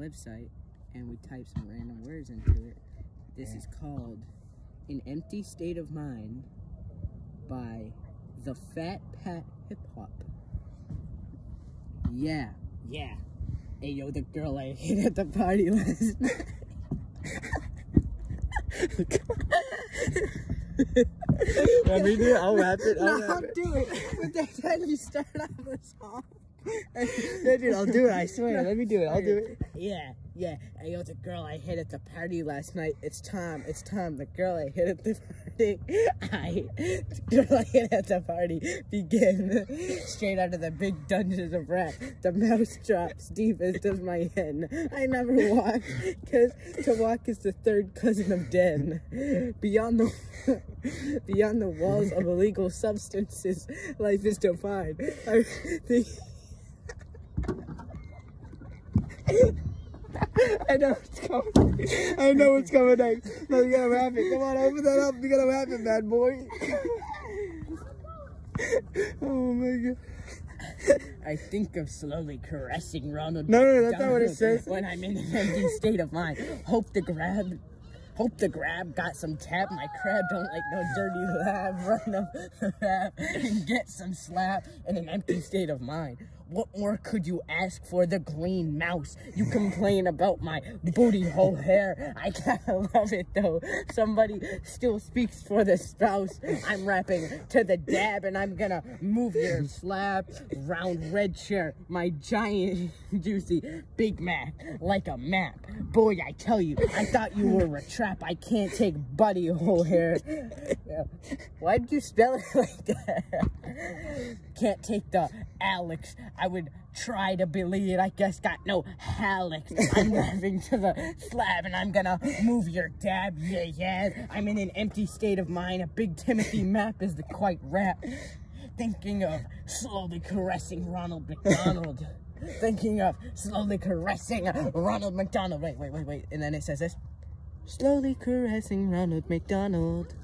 website and we typed some random words into it. This is called An Empty State of Mind by The Fat Pat Hip Hop. Yeah, yeah. Hey yo, the girl I hit at the party last night. Let me do it. I'll rap it. I'll no, rap it. do it. But that's how you start off a song. Dude, I'll do it. I swear. Let me do it. I'll do it. Yeah, yeah. Hey, yo, the girl I hit at the party last night. It's Tom. It's Tom. The girl I hit at the party. I, the girl I hit at the party began straight out of the big dungeons of rap. The mouse drops deepest of my hen. I never walk, cause to walk is the third cousin of den. Beyond the, beyond the walls of illegal substances, life is defined. I think. I know what's coming. I know what's coming next. No, you gotta rap it. Come on, open that up. You gotta rap it, bad boy. oh my god. I think of slowly caressing Ronald. No, no, that's not what it says. When I'm in an empty state of mind, hope the grab, hope the grab got some tap. My crab don't like no dirty lab. Run up the and get some slap in an empty state of mind. What more could you ask for the green mouse? You complain about my booty hole hair. I kinda love it though. Somebody still speaks for the spouse. I'm rapping to the dab and I'm gonna move your slab round red chair. My giant juicy Big Mac like a map. Boy, I tell you, I thought you were a trap. I can't take buddy hole hair. Yeah. Why'd you spell it like that? Can't take the Alex. I would try to believe it. I guess got no Alex. I'm rapping to the slab and I'm gonna move your dab. Yeah, yeah. I'm in an empty state of mind. A big Timothy map is the quite rap. Thinking of slowly caressing Ronald McDonald. Thinking of slowly caressing Ronald McDonald. Wait, wait, wait, wait. And then it says this. Slowly caressing Ronald McDonald.